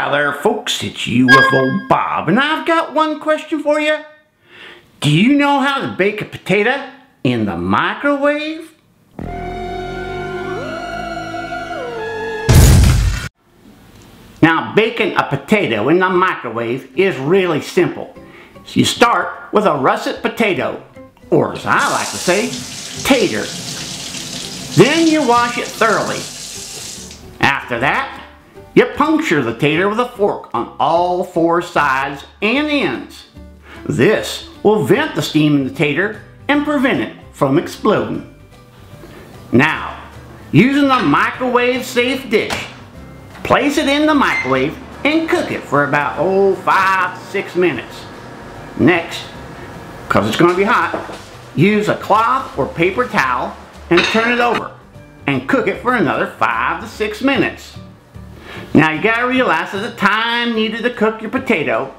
Hi there folks, it's UFO Bob and I've got one question for you. Do you know how to bake a potato in the microwave? Now baking a potato in the microwave is really simple. You start with a russet potato, or as I like to say, tater. Then you wash it thoroughly. After that, you puncture the tater with a fork on all four sides and ends. This will vent the steam in the tater and prevent it from exploding. Now, using the microwave safe dish, place it in the microwave and cook it for about, oh, five, six minutes. Next, because it's going to be hot, use a cloth or paper towel and turn it over and cook it for another five to six minutes. Now you gotta realize that the time needed to cook your potato,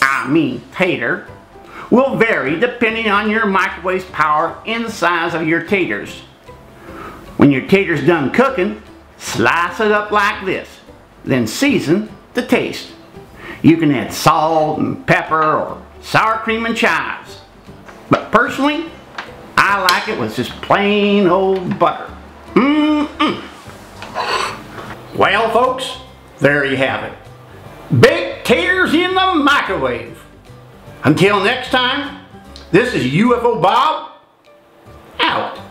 I mean tater, will vary depending on your microwave's power and the size of your taters. When your tater's done cooking, slice it up like this, then season to taste. You can add salt and pepper or sour cream and chives. But personally, I like it with just plain old butter. Mmm-mm. Well, folks, there you have it. Baked taters in the microwave. Until next time, this is UFO Bob, out.